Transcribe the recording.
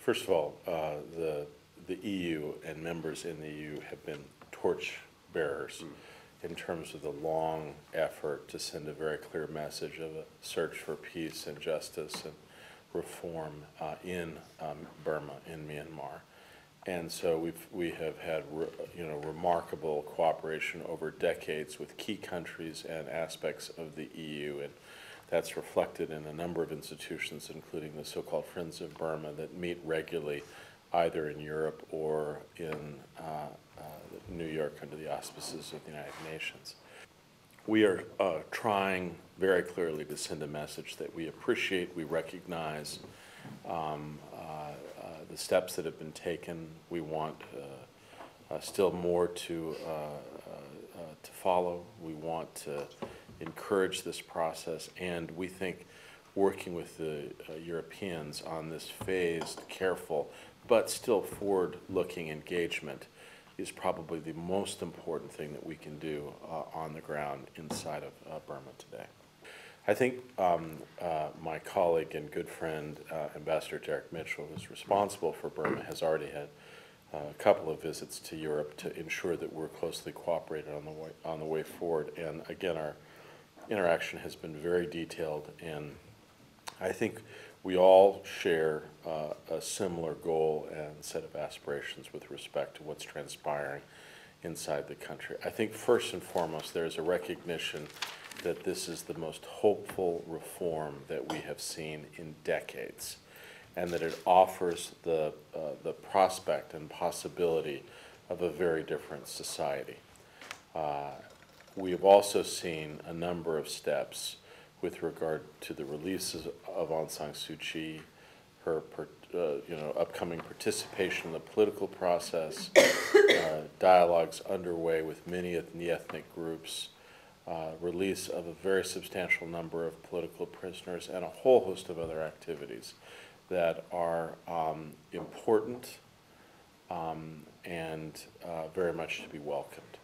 First of all, uh, the, the EU and members in the EU have been torch bearers in terms of the long effort to send a very clear message of a search for peace and justice and reform uh, in um, Burma, in Myanmar. And so we've, we have had, re- you know, remarkable cooperation over decades with key countries and aspects of the EU. And that's reflected in a number of institutions, including the so-called Friends of Burma, that meet regularly either in Europe or in uh, uh, New York under the auspices of the United Nations. We are uh, trying very clearly to send a message that we appreciate, we recognize um, uh, uh, the steps that have been taken. We want uh, still more to, to follow. We want to encourage this process, and we think working with the uh, Europeans on this phased, careful, but still forward-looking engagement is probably the most important thing that we can do uh, on the ground inside of uh, Burma today. I think um, uh, my colleague and good friend, uh, Ambassador Derek Mitchell, who's responsible for Burma, has already had uh, a couple of visits to Europe to ensure that we're closely cooperating on the way, on the way forward. And again, our interaction has been very detailed, and I think we all share uh, a similar goal and set of aspirations with respect to what's transpiring inside the country. I think first and foremost, there is a recognition that this is the most hopeful reform that we have seen in decades, and that it offers the, uh, the prospect and possibility of a very different society. Uh, We have also seen a number of steps with regard to the release of Aung San Suu Kyi, her, uh, you know, upcoming participation in the political process, uh, dialogues underway with many of the ethnic groups, uh, release of a very substantial number of political prisoners, and a whole host of other activities that are um, important um, and uh, very much to be welcomed.